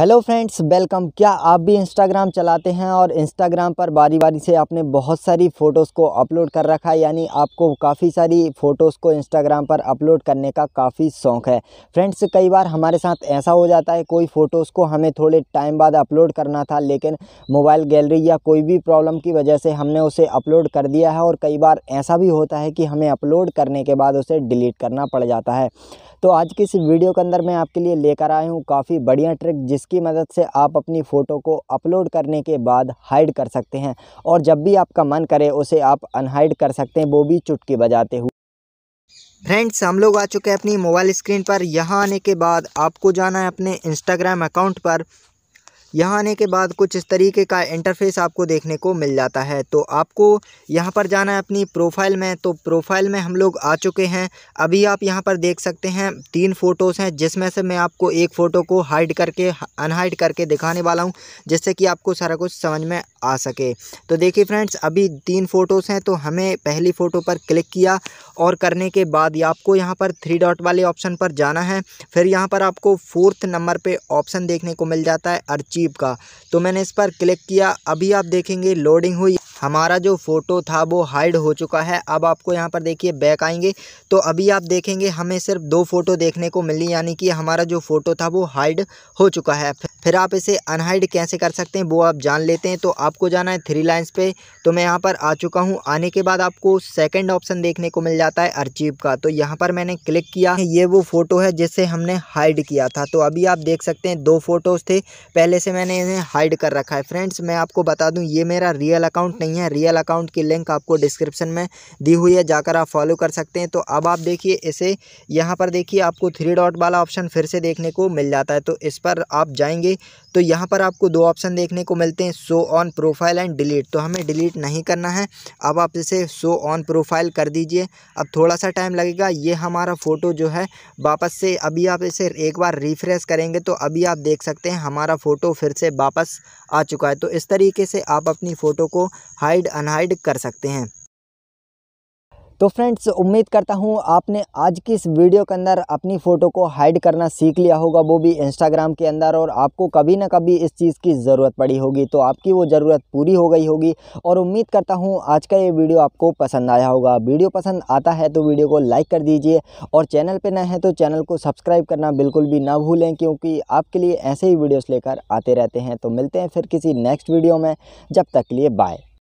Hello friends, welcome. क्या आप भी इंस्टाग्राम चलाते हैं और इंस्टाग्राम पर बारी बारी से आपने बहुत सारी फ़ोटोज़ को अपलोड कर रखा है? यानी आपको काफ़ी सारी फ़ोटोज़ को इंस्टाग्राम पर अपलोड करने का काफ़ी शौक़ है। फ्रेंड्स, कई बार हमारे साथ ऐसा हो जाता है, कोई फ़ोटोज़ को हमें थोड़े टाइम बाद अपलोड करना था, लेकिन मोबाइल गैलरी या कोई भी प्रॉब्लम की वजह से हमने उसे अपलोड कर दिया है और कई बार ऐसा भी होता है कि हमें अपलोड करने के बाद उसे डिलीट करना पड़ जाता है। तो आज की इस वीडियो के अंदर मैं आपके लिए लेकर आया हूँ काफ़ी बढ़िया ट्रिक जिसकी मदद से आप अपनी फ़ोटो को अपलोड करने के बाद हाइड कर सकते हैं और जब भी आपका मन करे उसे आप अनहाइड कर सकते हैं, वो भी चुटकी बजाते हुए फ्रेंड्स हम लोग आ चुके हैं अपनी मोबाइल स्क्रीन पर। यहाँ आने के बाद आपको जाना है अपने इंस्टाग्राम अकाउंट पर। यहाँ आने के बाद कुछ इस तरीके का इंटरफेस आपको देखने को मिल जाता है। तो आपको यहाँ पर जाना है अपनी प्रोफ़ाइल में तो प्रोफ़ाइल में हम लोग आ चुके हैं। अभी आप यहाँ पर देख सकते हैं तीन फ़ोटोज़ हैं, जिसमें से मैं आपको एक फ़ोटो को हाइड करके अनहाइड करके दिखाने वाला हूँ, जिससे कि आपको सारा कुछ समझ में आ सके। तो देखिए फ्रेंड्स, अभी तीन फ़ोटोज़ हैं तो हमें पहली फ़ोटो पर क्लिक किया और करने के बाद आपको यहाँ पर थ्री डॉट वाले ऑप्शन पर जाना है। फिर यहाँ पर आपको फोर्थ नंबर पे ऑप्शन देखने को मिल जाता है अर्चीव का। तो मैंने इस पर क्लिक किया। अभी आप देखेंगे लोडिंग हुई। हमारा जो फ़ोटो था वो हाइड हो चुका है। अब आपको यहाँ पर देखिए बैक आएँगे। तो अभी आप देखेंगे हमें सिर्फ़ दो फ़ोटो देखने को मिली, यानी कि हमारा जो फ़ोटो था वो हाइड हो चुका है। फिर आप इसे अनहाइड कैसे कर सकते हैं वो आप जान लेते हैं। तो आपको जाना है थ्री लाइन्स पे। तो मैं यहाँ पर आ चुका हूँ। आने के बाद आपको सेकंड ऑप्शन देखने को मिल जाता है अर्चीव का। तो यहाँ पर मैंने क्लिक किया। ये वो फ़ोटो है जिसे हमने हाइड किया था। तो अभी आप देख सकते हैं दो फ़ोटोज़ थे। पहले से मैंने इन्हें हाइड कर रखा है। फ्रेंड्स, मैं आपको बता दूँ, ये मेरा रियल अकाउंट नहीं है। रियल अकाउंट की लिंक आपको डिस्क्रिप्शन में दी हुई है। जाकर आप फॉलो कर सकते हैं। तो अब आप देखिए इसे। यहाँ पर देखिए आपको थ्री डॉट वाला ऑप्शन फिर से देखने को मिल जाता है। तो इस पर आप जाएँगे तो यहाँ पर आपको दो ऑप्शन देखने को मिलते हैं show on profile and delete तो हमें डिलीट नहीं करना है। अब आप इसे शो ऑन प्रोफ़ाइल कर दीजिए। अब थोड़ा सा टाइम लगेगा। ये हमारा फ़ोटो जो है, वापस से अभी आप इसे एक बार रिफ्रेश करेंगे तो अभी आप देख सकते हैं हमारा फ़ोटो फिर से वापस आ चुका है। तो इस तरीके से आप अपनी फ़ोटो को हाइड अनहाइड कर सकते हैं। तो फ्रेंड्स, उम्मीद करता हूँ आपने आज की इस वीडियो के अंदर अपनी फ़ोटो को हाइड करना सीख लिया होगा, वो भी इंस्टाग्राम के अंदर और आपको कभी ना कभी इस चीज़ की ज़रूरत पड़ी होगी तो आपकी वो ज़रूरत पूरी हो गई होगी और उम्मीद करता हूँ आज का ये वीडियो आपको पसंद आया होगा। वीडियो पसंद आता है तो वीडियो को लाइक कर दीजिए और चैनल पर नए हैं तो चैनल को सब्सक्राइब करना बिल्कुल भी ना भूलें, क्योंकि आपके लिए ऐसे ही वीडियोज़ लेकर आते रहते हैं। तो मिलते हैं फिर किसी नेक्स्ट वीडियो में। जब तक लिए बाय